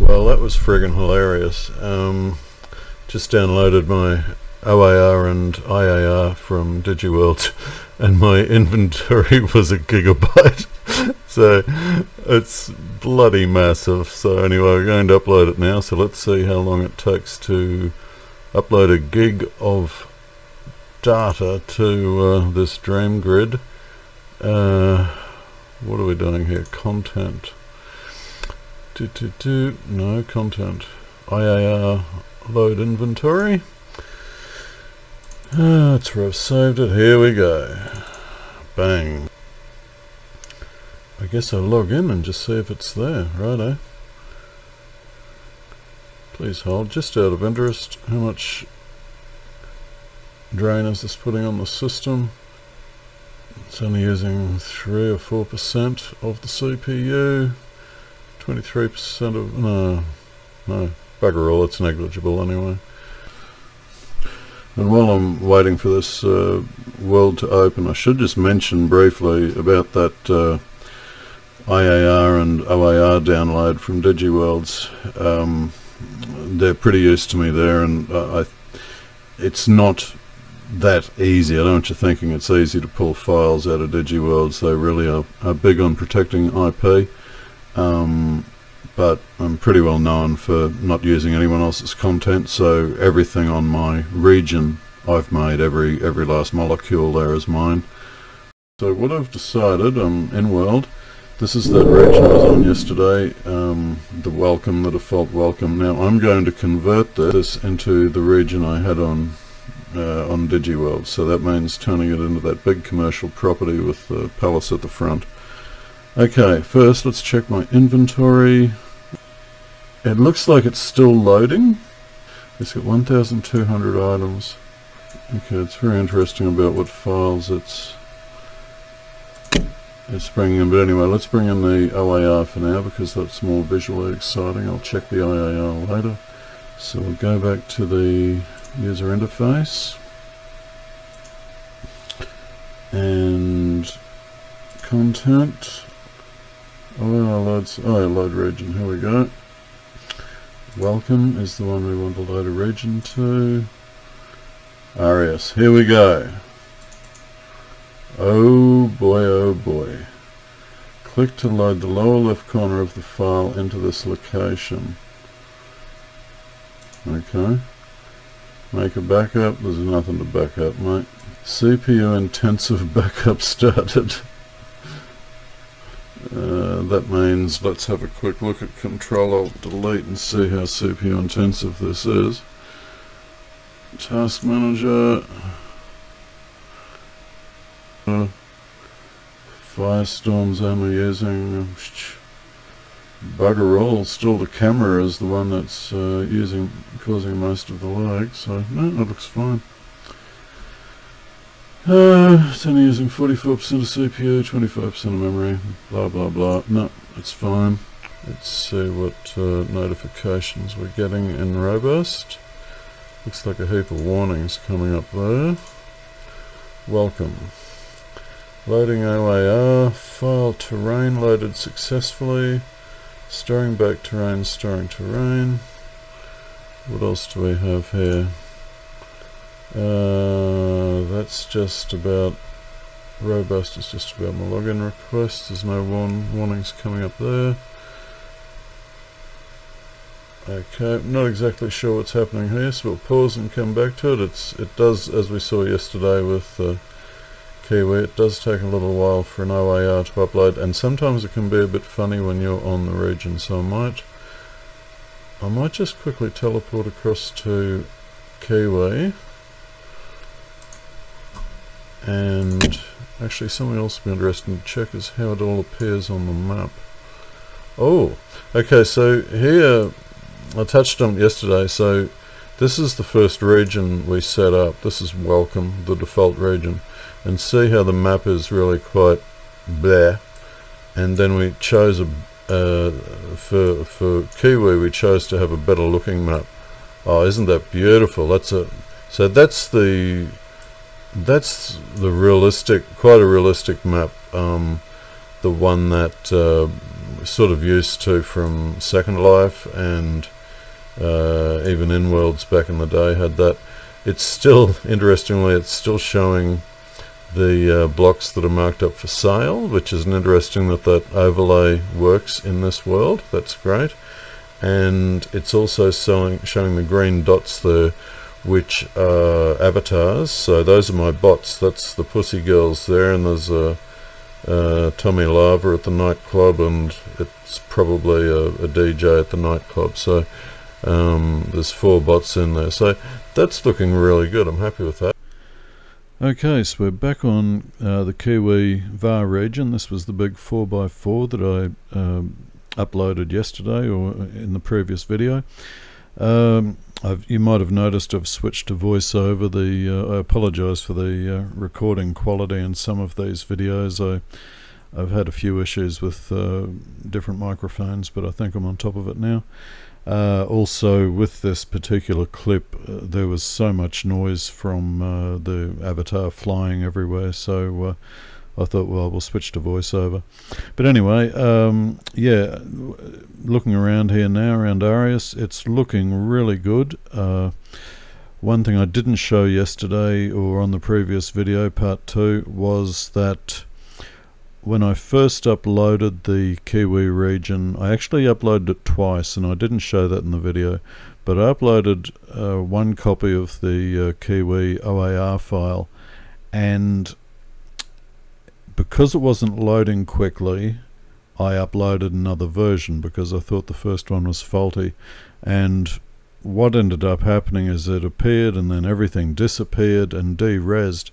Well, that was friggin' hilarious. Um, just downloaded my OAR and IAR from DigiWorld, and my inventory was a gigabyte. so it's bloody massive. So anyway, we're going to upload it now. So let's see how long it takes to upload a gig of data to uh, this DreamGrid. Uh, what are we doing here? Content. Do, do, do. No, content. IAR load inventory. Uh, that's where I've saved it. Here we go. Bang. I guess I'll log in and just see if it's there. Righto. Please hold. Just out of interest, how much drain is this putting on the system? It's only using 3 or 4% of the CPU. 23% of... no, no, bugger all, it's negligible anyway. And while I'm waiting for this uh, world to open, I should just mention briefly about that uh, IAR and OAR download from DigiWorldz. Um, they're pretty used to me there, and uh, I, it's not that easy. I don't want you thinking it's easy to pull files out of DigiWorldz. They really are, are big on protecting IP. Um, but I'm pretty well known for not using anyone else's content so everything on my region I've made every every last molecule there is mine. So what I've decided um, in world this is that region I was on yesterday um, the welcome the default welcome. Now I'm going to convert this into the region I had on uh, on DigiWorld. So that means turning it into that big commercial property with the palace at the front Okay, first let's check my inventory. It looks like it's still loading. It's got 1,200 items. Okay, it's very interesting about what files it's it's bringing in. But anyway, let's bring in the OAR for now because that's more visually exciting. I'll check the IAR later. So we'll go back to the user interface and content Oh, load, oh, load region, here we go. Welcome is the one we want to load a region to. RS, here we go. Oh boy, oh boy. Click to load the lower left corner of the file into this location. Okay. Make a backup, there's nothing to backup, mate. CPU intensive backup started. Uh, that means let's have a quick look at Control Alt Delete and see how CPU intensive this is. Task Manager. Uh, Firestorm's only using bugger all. Still, the camera is the one that's uh, using causing most of the lag. So no, it looks fine. Uh, it's only using 44% of CPU, 25% of memory, blah blah blah. No, it's fine. Let's see what uh, notifications we're getting in Robust. Looks like a heap of warnings coming up there. Welcome. Loading OAR, file terrain loaded successfully. Storing back terrain, storing terrain. What else do we have here? Uh, that's just about robust is just about my login request. There's no warn warnings coming up there. Okay not exactly sure what's happening here so we'll pause and come back to it. It's it does as we saw yesterday with uh, Kiwi it does take a little while for an OAR to upload and sometimes it can be a bit funny when you're on the region so I might I might just quickly teleport across to Kiwi and actually something else would be interesting to check is how it all appears on the map. Oh okay so here I touched on it yesterday so this is the first region we set up. This is welcome the default region and see how the map is really quite there and then we chose a uh, for for Kiwi we chose to have a better looking map. Oh isn't that beautiful? That's a so that's the that's the realistic, quite a realistic map. Um, the one that uh, sort of used to from Second Life and uh, even InWorldz back in the day had that. It's still, interestingly, it's still showing the uh, blocks that are marked up for sale, which is interesting that that overlay works in this world. That's great. And it's also showing, showing the green dots there, which are avatars. So those are my bots. That's the Pussy Girls there, and there's a, a Tommy Lava at the nightclub, and it's probably a, a DJ at the nightclub. So um, there's four bots in there. So that's looking really good. I'm happy with that. Okay, so we're back on uh, the Kiwi VAR region. This was the big 4x4 that I um, uploaded yesterday or in the previous video. Um, you might have noticed I've switched to voiceover. The uh, I apologise for the uh, recording quality in some of these videos. I, I've had a few issues with uh, different microphones, but I think I'm on top of it now. Uh, also, with this particular clip, uh, there was so much noise from uh, the avatar flying everywhere, so I thought, well, we'll switch to voiceover. But anyway, um, yeah, looking around here now, around Arius, it's looking really good. Uh, one thing I didn't show yesterday or on the previous video, part two, was that when I first uploaded the Kiwi region, I actually uploaded it twice and I didn't show that in the video, but I uploaded uh, one copy of the uh, Kiwi OAR file and because it wasn't loading quickly, I uploaded another version because I thought the first one was faulty. And what ended up happening is it appeared and then everything disappeared and derezzed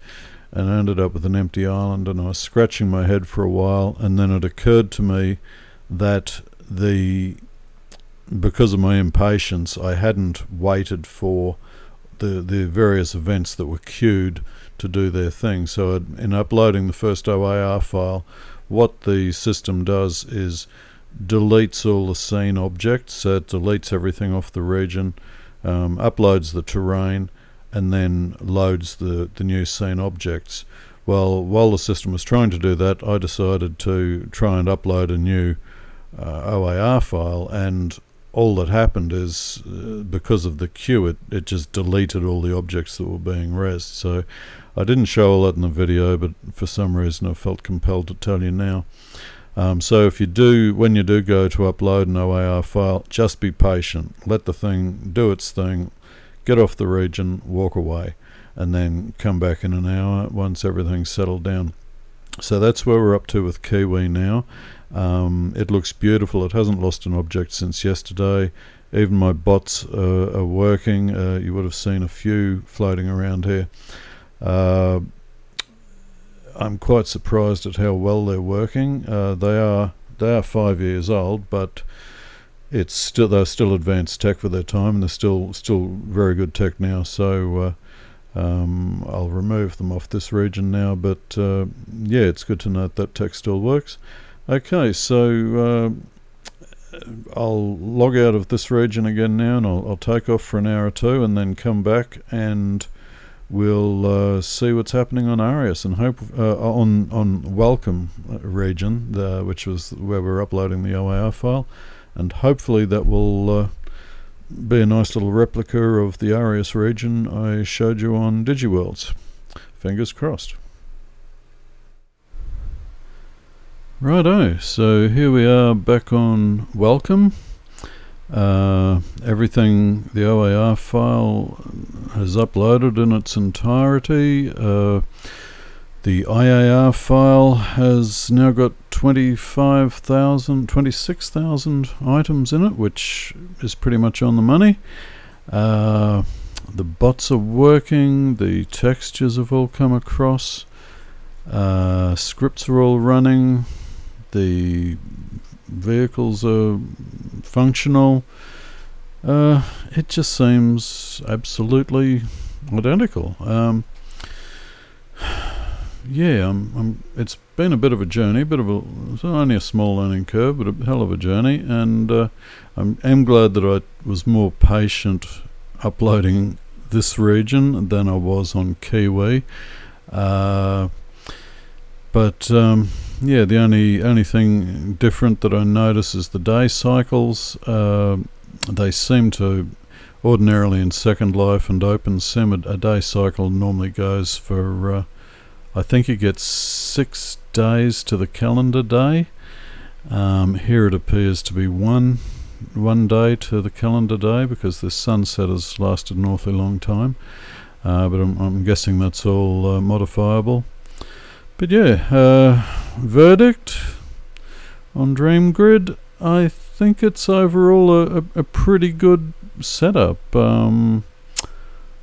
and I ended up with an empty island. And I was scratching my head for a while and then it occurred to me that the because of my impatience I hadn't waited for the the various events that were queued to do their thing so in uploading the first OAR file what the system does is deletes all the scene objects so it deletes everything off the region um, uploads the terrain and then loads the, the new scene objects. Well, while the system was trying to do that, I decided to try and upload a new uh, OAR file, and all that happened is uh, because of the queue, it, it just deleted all the objects that were being rezzed. So I didn't show all that in the video, but for some reason I felt compelled to tell you now. Um, so if you do, when you do go to upload an OAR file, just be patient. Let the thing do its thing get off the region, walk away, and then come back in an hour once everything's settled down. So that's where we're up to with Kiwi now. Um, it looks beautiful. It hasn't lost an object since yesterday. Even my bots uh, are working. Uh, you would have seen a few floating around here. Uh, I'm quite surprised at how well they're working. Uh, they are they are five years old, but it's still they're still advanced tech for their time, and they're still still very good tech now. So uh, um, I'll remove them off this region now. But uh, yeah, it's good to note that tech still works. Okay, so uh, I'll log out of this region again now, and I'll, I'll, take off for an hour or two, and then come back and we'll uh, see what's happening on Arius and hope uh, on on Welcome region, which was where we're uploading the OAR file and hopefully that will uh, be a nice little replica of the Arius region I showed you on DigiWorldz. Fingers crossed. Righto, so here we are back on Welcome. Uh, everything, the OAR file has uploaded in its entirety. Uh, the IAR file has now got 25,000, 26,000 items in it, which is pretty much on the money. Uh, the bots are working, the textures have all come across, uh, scripts are all running, the vehicles are functional. Uh, it just seems absolutely identical. Um, yeah, I'm, I'm, it's been a bit of a journey, bit of a only a small learning curve, but a hell of a journey, and uh, I'm, am glad that I was more patient uploading this region than I was on Kiwi. Uh, but um, yeah, the only only thing different that I notice is the day cycles. Uh, they seem to ordinarily in Second Life and OpenSim, a, a day cycle normally goes for. Uh, I think it gets six days to the calendar day. Um, here it appears to be one one day to the calendar day because the sunset has lasted an awfully long time. Uh, but I'm, I'm, guessing that's all uh, modifiable. But yeah, uh, verdict on DreamGrid. I think it's overall a, a, a pretty good setup. Um,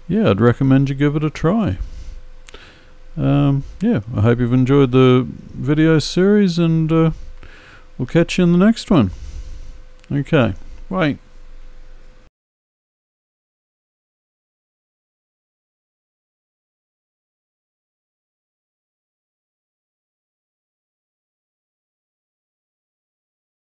yeah, I'd recommend you give it a try. Um, yeah, I hope you've enjoyed the video series and uh, we'll catch you in the next one. Okay, bye.